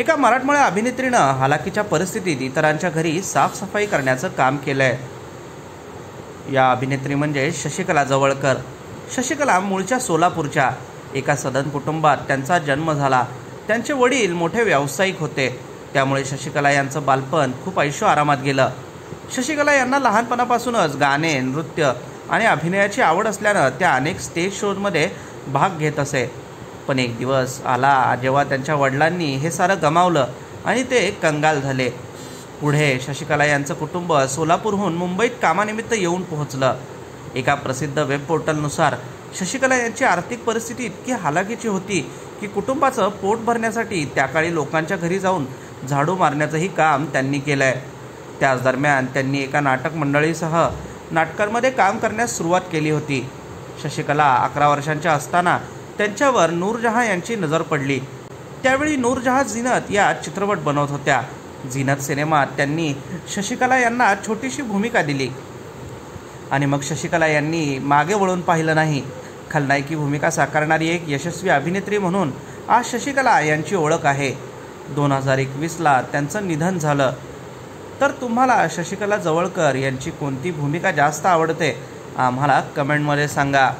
एका मराठमोळ्या अभिनेत्रीनं हालाकीच्या परिस्थितीत इतरांच्या घरी साफसफाई करण्याचं काम केलंय. या अभिनेत्री म्हणजे शशिकला जवळकर. शशिकला मूळच्या सोलापूरच्या. एका सदन कुटुंबात त्यांचा जन्म झाला. त्यांचे वडील मोठे व्यावसायिक होते. त्यामुळे शशिकला यांचं बालपण खूप आयुष्य आरामात गेलं. शशिकला यांना लहानपणापासूनच गाणे नृत्य आणि अभिनयाची आवड असल्यानं त्या अनेक स्टेज शोजमध्ये भाग घेत असे. पण एक दिवस आला जेव्हा त्यांच्या वडिलांनी हे सारं गमावलं आणि ते कंगाल झाले. पुढे शशिकला यांचं कुटुंब सोलापूरहून मुंबईत कामानिमित्त येऊन पोहोचलं. एका प्रसिद्ध वेब पोर्टलनुसार शशिकला यांची आर्थिक परिस्थिती इतकी हालाकीची होती की कुटुंबाचं पोट भरण्यासाठी त्याकाळी लोकांच्या घरी जाऊन झाडू मारण्याचंही काम त्यांनी केलं आहे त्याच दरम्यान त्यांनी एका नाटक मंडळीसह नाटकांमध्ये काम करण्यास सुरुवात केली होती. शशिकला अकरा वर्षांच्या असताना त्यांच्यावर नूरजहाँ यांची नजर पडली. त्यावेळी नूरजहाँ झिनत या चित्रपट बनवत होत्या. झिनत सिनेमात त्यांनी शशिकला यांना छोटीशी भूमिका दिली. आणि मग शशिकला यांनी मागे वळून पाहिलं नाही. खलनायकी भूमिका साकारणारी एक यशस्वी अभिनेत्री म्हणून आज शशिकला यांची ओळख आहे. दोन हजार एकवीसला त्यांचं निधन झालं. तर तुम्हाला शशिकला जवळकर यांची कोणती भूमिका जास्त आवडते? आम्हाला कमेंटमध्ये सांगा.